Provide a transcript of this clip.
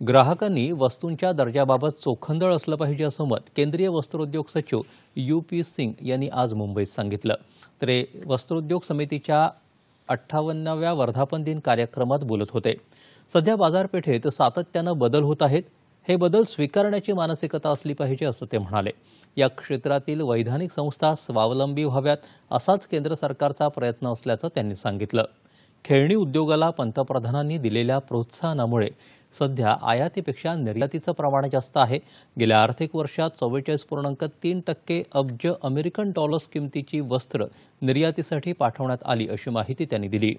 ग्राहकांनी वस्तूंच्या दर्जाबाबत चोखंदळ असलं पाहिजे असं मत केंद्रीय वस्त्रोद्योग सचिव यू पी सिंग यांनी आज मुंबईत सांगितलं. तर वस्त्रोद्योग समितीच्या अठ्ठावन्नाव्या वर्धापन दिन कार्यक्रमात बोलत होते. सध्या बाजारपेठेत सातत्यानं बदल होत आहेत. हे बदल स्वीकारण्याची मानसिकता असली पाहिजे असं ते म्हणाले. या क्षेत्रातील वैधानिक संस्था स्वावलंबी व्हाव्यात असाच केंद्र सरकारचा प्रयत्न असल्याचं त्यांनी सांगितलं. खेळणी उद्योगाला पंतप्रधानांनी दिलेल्या प्रोत्साहनामुळे सध्या आयातीपेक्षा निर्यातीचं प्रमाण जास्त आहे. गेल्या आर्थिक वर्षात चव्वेचाळीस पूर्णांक तीन टक्के अब्ज अमेरिकन डॉलर्स किमतीची वस्त्र निर्यातीसाठी पाठवण्यात आली अशी माहिती त्यांनी दिली.